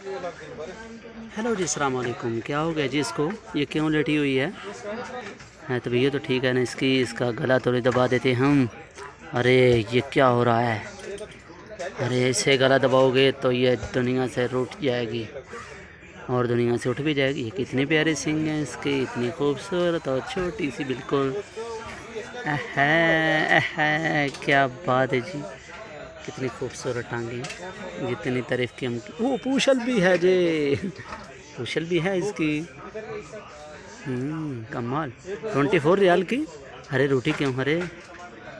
Hello जी, अस्सलाम वालेकुम। क्या हो गया जी इसको? ये क्यों लेटी हुई है? हाँ तो भैया तो ठीक है ना इसकी, इसका गला थोड़ी दबा देते हम। अरे, ये क्या हो रहा है? अरे, इसे गला दबाओगे तो ये दुनिया से रूठ जाएगी और दुनिया से उठ भी जाएगी। ये कितने प्यारे सिंग हैं इसके, इतनी खूबसूरत और छोटी सी, बिल्कुल। है क्या बात है जी। कितनी खूबसूरत टांगे जितनी तारीफ़ की हम वो पूछल भी है जे। पूछल भी है इसकी। हम्म, कमाल। ट्वेंटी फोर रियाल की? अरे रोटी क्यों? अरे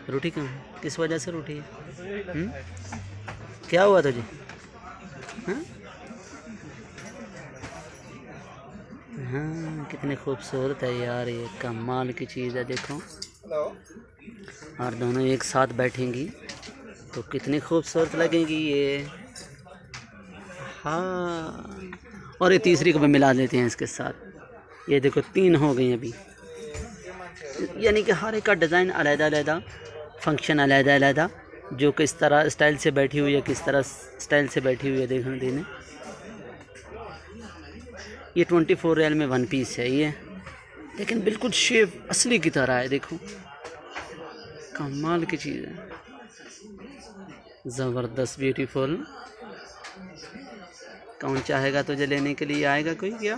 रोटी क्यों? किस वजह से रोटी है? हम्म? क्या हुआ तुझे? हाँ? हाँ कितनी खूबसूरत है यार ये कमाल की चीज़ है देखो। और दोनों एक साथ बैठेंगी। तो कितनी खूबसूरत लगेगी ये। हाँ। और ये तीसरी को भी मिला देते हैं इसके साथ। ये देखो, तीन हो गई अभी। यानी कि हर एक का डिज़ाइन अलहदा फ़ंक्शन अलहदा जो किस तरह स्टाइल से बैठी हुई है, किस तरह स्टाइल से बैठी हुई है, देखने देने। ये ट्वेंटी फोर रियल में वन पीस है ये। लेकिन बिल्कुल शेप असली की तरह है, देखो। कमाल की चीज़ है। ज़बरदस्त ब्यूटीफुल कौन चाहेगा तुझे लेने के लिए? आएगा कोई क्या?